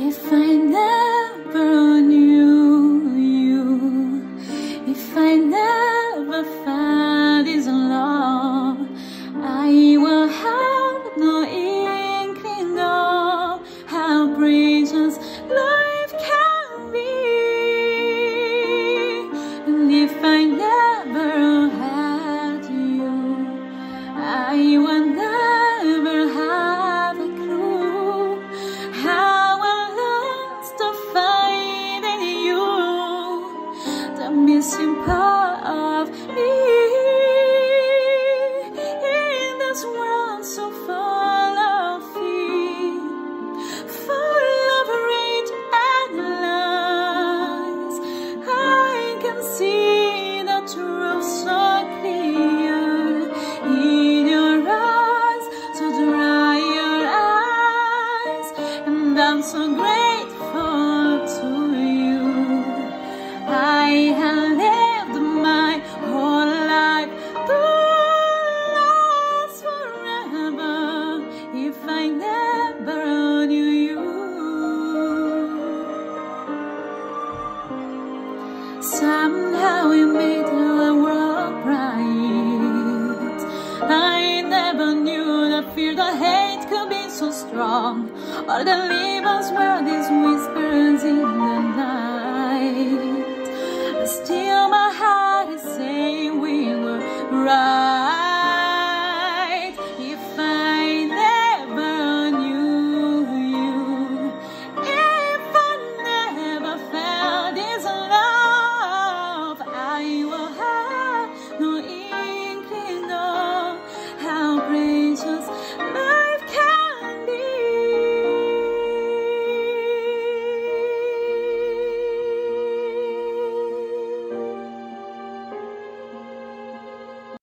If I never missing part of me in this world so full of fear, full of rage and lies. I can see the truth so clear in your eyes, so dry your eyes, and I'm so grateful Somehow you made the world bright. I never knew that fear, that hate could be so strong. All the demons were these whispers in the night. But still, my heart is saying we were right.